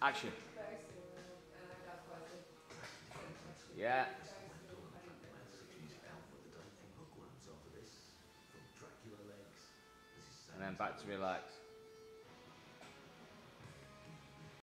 Action. Yeah. And then back to relax.